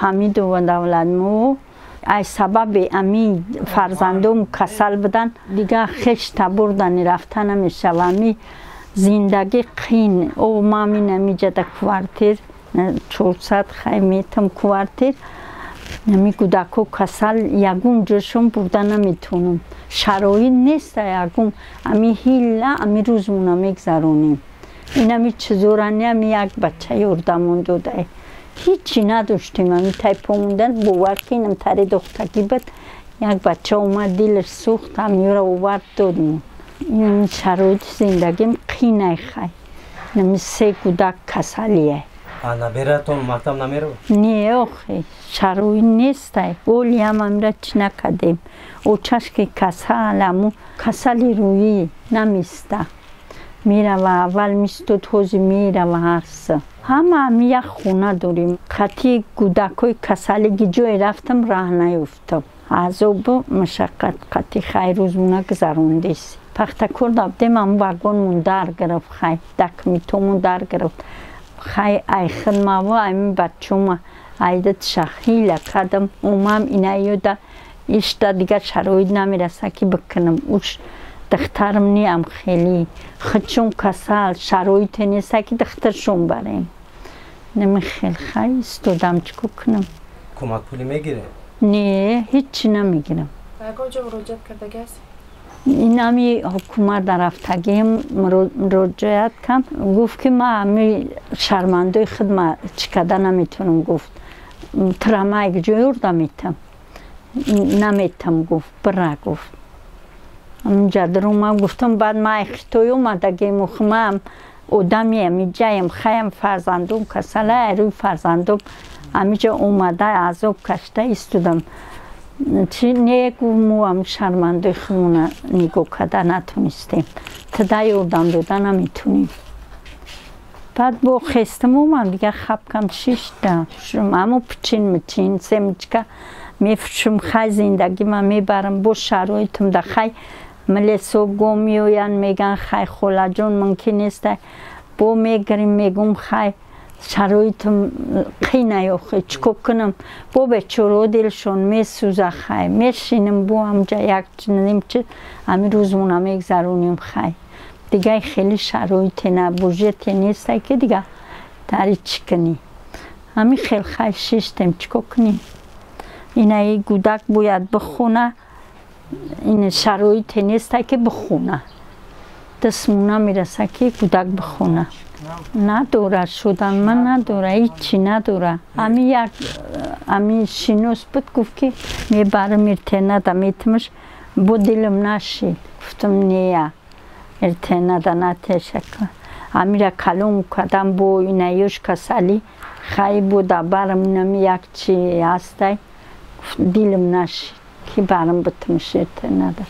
ҳамиду ва давлатмӯ аз сабаби амин фарзандум касал будан. Дига хешта бурдани рафта намешава ами зиндагӣ қин. О мами намиҷада квартир чорсад хайметам квартир. Ами кӯдако касал ягум ҷӯшум бурда наметонам шароит неста ягум. Ами ҳилла ами рӯзмуна мегзаронем. Инами чизорани ами як бача ёрдамон додаи هیچی نداشتیم. امی تایپ موندن بوور کنم تری دختگی بد. یک بچه اومد دلش سوخت امی را اوورد دادیم. این شرایط زندگیم قینه خی. نمی سه کودک کسلیه. نبیرتون مکتب نمیرو؟ نه آخه. شروعی نیست اولی هم امرا چی نکدیم. او چشک کسل امو کسلی روی نمیسته. میره و اول میستو توزی میره و هرس همه هم یک خونه داریم. خطی گودکوی کسلی جوی رفتم راه نیفتم عذاب مشقت قطی خیر روزمونه گذروندیست پخته کرد آبدیم هم واگون در گرفت. خی دک میتومون در گرفت. خی ای خدمه و ای بچوم ایدت شخیل کردم اومم اینه یودا. ایشتا دیگه شرایط نمی‌رسه که بکنم. اوش دخترم نیم خیلی. خودشون کسل شرایط نیست. که دخترشون بریم. نمی خیلی خیلی استودم چکو کنم. کمک پولی می‌گیره؟ نه هیچی نمی‌گیرم. کجا مراجعت کرده این همی حکومت در رفتگی مراجعت کم گفت که ما همی شرمنده خدمت چکده نمی‌تونم گفت. ترمه یک جور دمیتم نمیتم گفت. بره گفت. اونجا در اومد گفتم بعد ما اختوی اومدگی مخمم اودمی همی جایم خیم فرزندوم کسله روی فرزندوم همیجا اومده عذاب کشته استودم چی نیگو مو هم شرمنده خونه نگو کده نتونستیم تده یردم دادن نمی‌تونیم بعد با خستم اومد دیگه خب کم شیشته شم اما پچین مچین سمچکه میفشم خی زندگی من می‌برم با شرایطم ده خی ملیسو گو میوین میگن خی خولا جون ممکن نیست. بو میگریم میگم خی شرایطم یا خیلی چکو کنم؟ بو به چورو دلشون می سوزه خی میشینم بو همجا یک چنیم چه همی روزمون هم خی دیگه خیلی شرایط نه بوجت نیست. که دیگه داری چی کنی. همی خیلی خی شیشتیم چکو کنیم اینه ای گودک باید بخونه. این شرایط نیست که بخونه. دستمونه می‌رسه که گودک بخونه. نداره شدن من نداره هیچی نداره امی یک امی شینوس بود گفت که می‌برم ارتنه ده میتمش بو دلم نشید گفتم نه ارتنه ده نتشکر امی را کلوم کدم بو اینه یوش کسالی خیلی بود برم نمی یک چی هسته دلم نشید که برم بتمش ارتنه ده